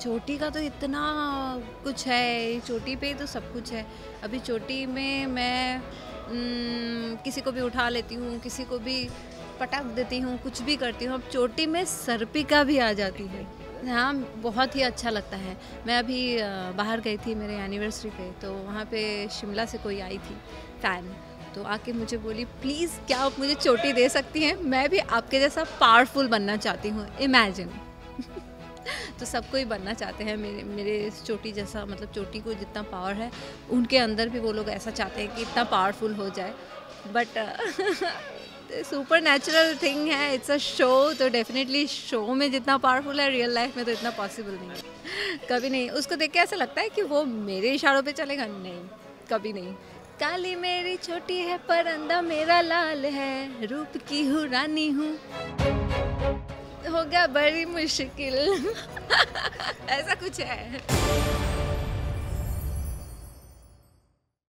का तो इतना कुछ है, चोटी पे ही तो सब कुछ है। अभी चोटी में मैं किसी को भी उठा लेती हूँ, किसी को भी पटक देती हूँ, कुछ भी करती हूँ, अब चोटी में सर्पिका भी आ जाती है। हाँ बहुत ही अच्छा लगता है। मैं अभी बाहर गई थी, मेरे एनिवर्सरी पे तो वहाँ पे शिमला से कोई आई थी फ़ैन तो आके मुझे बोली, प्लीज़, क्या आप मुझे चोटी दे सकती हैं? मैं भी आपके जैसा पावरफुल बनना चाहती हूँ। इमेजिन तो सबको ही बनना चाहते हैं। मेरे मेरे चोटी जैसा मतलब चोटी को जितना पावर है, उनके अंदर भी वो लोग ऐसा चाहते हैं कि इतना पावरफुल हो जाए। बट सुपर नेचुरल थिंग है इट्स अ शो तो डेफिनेटली शो में जितना पावरफुल है रियल लाइफ में तो इतना पॉसिबल नहीं है। कभी नहीं। उसको देख के ऐसा लगता है कि वो मेरे इशारों पे चलेगा? नहीं, कभी नहीं। काली मेरी छोटी है परंदा मेरा लाल है, रूप की हूँ, रानी हूँ। होगा बड़ी मुश्किल। ऐसा कुछ है।